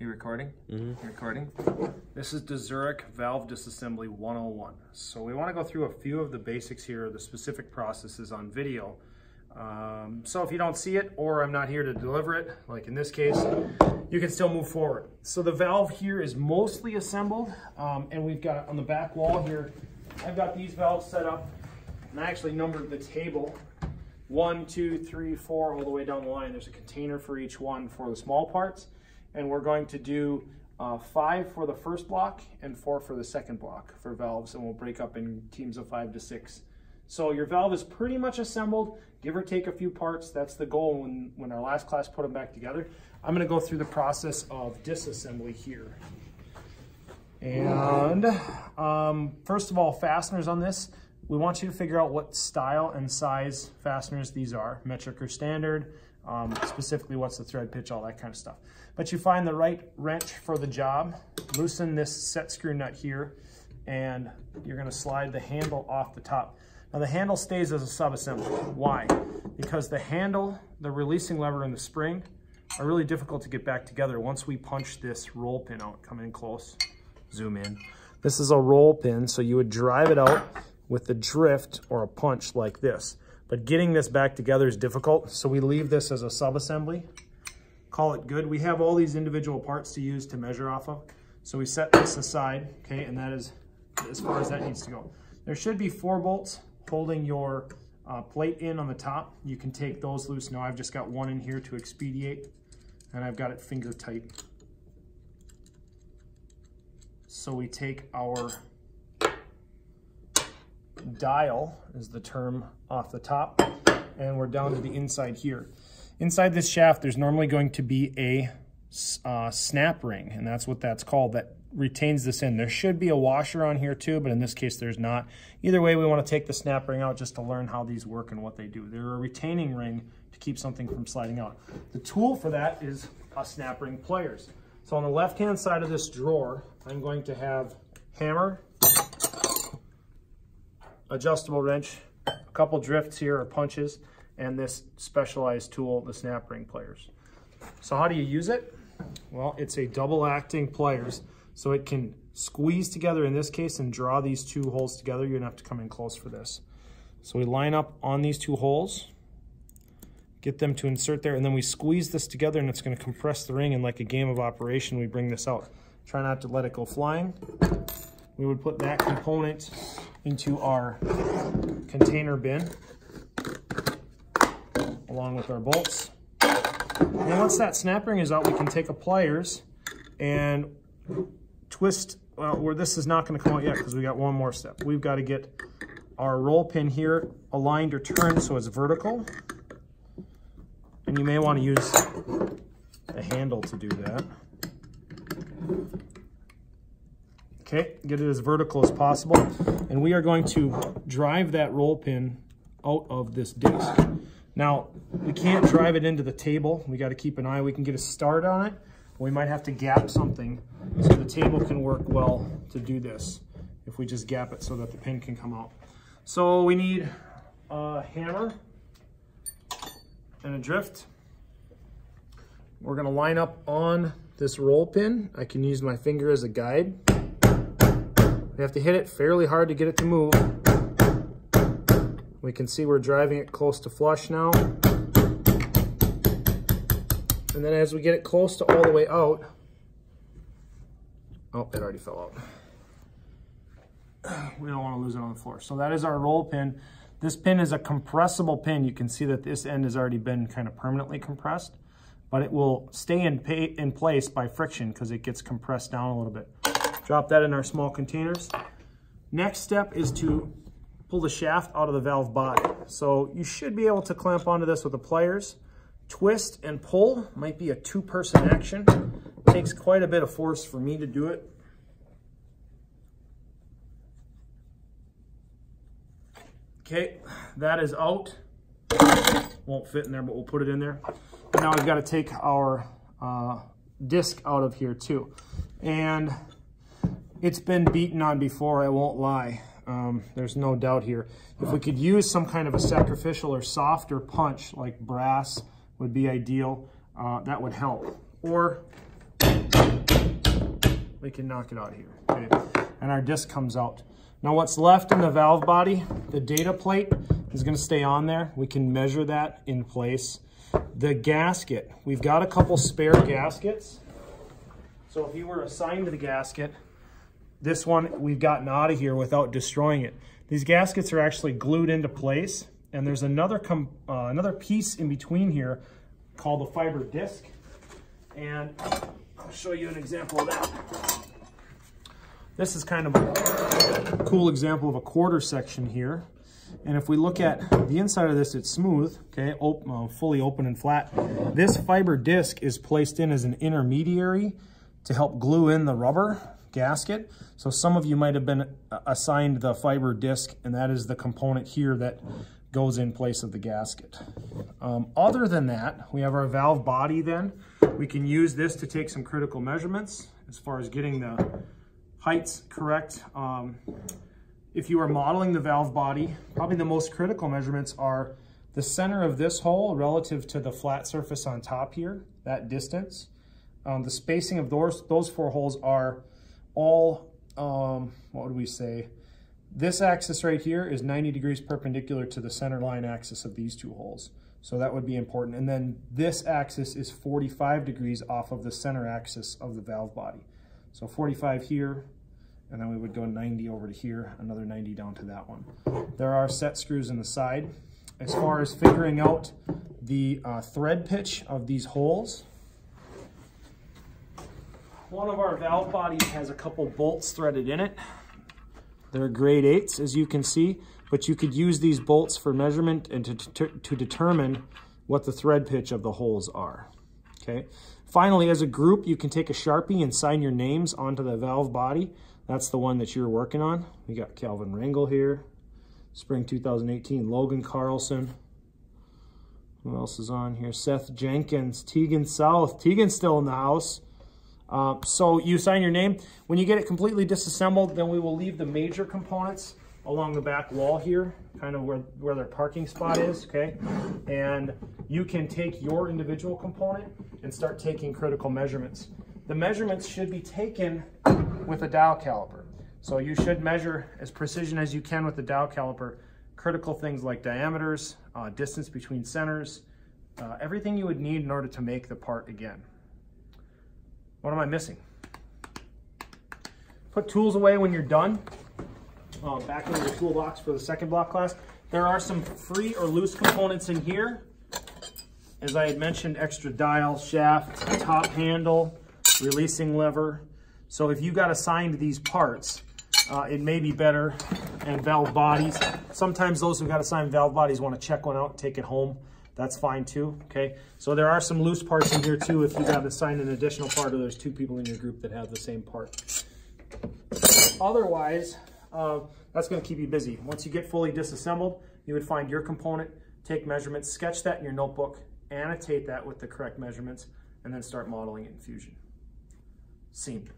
You recording? Mm-hmm. Recording? This is DeZURIK Valve Disassembly 101. So we want to go through a few of the basics here, the specific processes on video. Um, so if you don't see it or I'm not here to deliver it, like in this case, you can still move forward. So the valve here is mostly assembled um, and we've got on the back wall here, I've got these valves set up and I actually numbered the table one, two, three, four, all the way down the line. There's a container for each one for the small parts and we're going to do uh, five for the first block and four for the second block for valves, and we'll break up in teams of five to six. So your valve is pretty much assembled, give or take a few parts. That's the goal when, when our last class put them back together. I'm gonna go through the process of disassembly here. And um, first of all, fasteners on this. We want you to figure out what style and size fasteners these are, metric or standard um, specifically what's the thread pitch, all that kind of stuff. But you find the right wrench for the job, loosen this set screw nut here, and you're gonna slide the handle off the top. Now the handle stays as a sub-assembly. Why? Because the handle, the releasing lever, and the spring are really difficult to get back together once we punch this roll pin out. Come in close, zoom in. This is a roll pin, so you would drive it out with the drift or a punch like this. But getting this back together is difficult, so we leave this as a sub-assembly. Call it good. We have all these individual parts to use to measure off of. So we set this aside, okay, and that is as far as that needs to go. There should be four bolts holding your uh, plate in on the top. You can take those loose now. I've just got one in here to expedite, and I've got it finger tight. So we take our dial is the term off the top and we're down to the inside here. Inside this shaft there's normally going to be a uh, snap ring and that's what that's called that retains this in. There should be a washer on here too but in this case there's not. Either way we want to take the snap ring out just to learn how these work and what they do. They're a retaining ring to keep something from sliding out. The tool for that is a snap ring pliers. So on the left hand side of this drawer I'm going to have hammer adjustable wrench, a couple drifts here or punches, and this specialized tool, the snap ring pliers. So how do you use it? Well, it's a double acting pliers, so it can squeeze together in this case and draw these two holes together. You're gonna have to come in close for this. So we line up on these two holes, get them to insert there, and then we squeeze this together and it's gonna compress the ring and like a game of operation, we bring this out. Try not to let it go flying. We would put that component into our container bin along with our bolts. And once that snap ring is out, we can take a pliers and twist, well, where this is not gonna come out yet because we got one more step. We've got to get our roll pin here aligned or turned so it's vertical. And you may want to use a handle to do that. Okay, get it as vertical as possible. And we are going to drive that roll pin out of this disc. Now, we can't drive it into the table. We got to keep an eye. We can get a start on it. We might have to gap something so the table can work well to do this if we just gap it so that the pin can come out. So we need a hammer and a drift. We're going to line up on this roll pin. I can use my finger as a guide. We have to hit it fairly hard to get it to move. We can see we're driving it close to flush now. And then as we get it close to all the way out, oh, it already fell out. We don't want to lose it on the floor. So that is our roll pin. This pin is a compressible pin. You can see that this end has already been kind of permanently compressed, but it will stay in, in place by friction because it gets compressed down a little bit. Drop that in our small containers. Next step is to pull the shaft out of the valve body. So you should be able to clamp onto this with the pliers. Twist and pull might be a two-person action. It takes quite a bit of force for me to do it. Okay, that is out. Won't fit in there, but we'll put it in there. now we've got to take our uh, disc out of here too. And it's been beaten on before, I won't lie. Um, there's no doubt here. If we could use some kind of a sacrificial or softer punch like brass would be ideal. Uh, that would help. Or we can knock it out here, okay? And our disc comes out. Now what's left in the valve body, the data plate is gonna stay on there. We can measure that in place. The gasket, we've got a couple spare gaskets. So if you were assigned to the gasket, this one we've gotten out of here without destroying it. These gaskets are actually glued into place and there's another, uh, another piece in between here called the fiber disc. And I'll show you an example of that. This is kind of a cool example of a quarter section here. And if we look at the inside of this, it's smooth, okay, uh, fully open and flat. This fiber disc is placed in as an intermediary to help glue in the rubber gasket. So some of you might have been assigned the fiber disc, and that is the component here that goes in place of the gasket. Um, other than that, we have our valve body then. We can use this to take some critical measurements as far as getting the heights correct. Um, if you are modeling the valve body, probably the most critical measurements are the center of this hole relative to the flat surface on top here, that distance. Um, the spacing of those, those four holes are all, um, what would we say? This axis right here is 90 degrees perpendicular to the center line axis of these two holes. So that would be important. And then this axis is 45 degrees off of the center axis of the valve body. So 45 here, and then we would go 90 over to here, another 90 down to that one. There are set screws in the side. As far as figuring out the uh, thread pitch of these holes, one of our valve bodies has a couple bolts threaded in it. They're grade eights, as you can see, but you could use these bolts for measurement and to, to, to determine what the thread pitch of the holes are, okay? Finally, as a group, you can take a Sharpie and sign your names onto the valve body. That's the one that you're working on. We got Calvin Rangel here, spring 2018, Logan Carlson. Who else is on here? Seth Jenkins, Tegan South. Tegan's still in the house. Uh, so you sign your name. When you get it completely disassembled, then we will leave the major components along the back wall here, kind of where, where their parking spot is, okay? And you can take your individual component and start taking critical measurements. The measurements should be taken with a dial caliper. So you should measure as precision as you can with the dial caliper, critical things like diameters, uh, distance between centers, uh, everything you would need in order to make the part again. What am I missing? Put tools away when you're done. Uh, back into the toolbox for the second block class. There are some free or loose components in here. As I had mentioned, extra dial, shaft, top handle, releasing lever. So if you got assigned these parts, uh, it may be better, and valve bodies. Sometimes those who got assigned valve bodies want to check one out, take it home that's fine too, okay? So there are some loose parts in here too if you got assigned an additional part or there's two people in your group that have the same part. Otherwise, uh, that's gonna keep you busy. Once you get fully disassembled, you would find your component, take measurements, sketch that in your notebook, annotate that with the correct measurements, and then start modeling it in Fusion. Scene.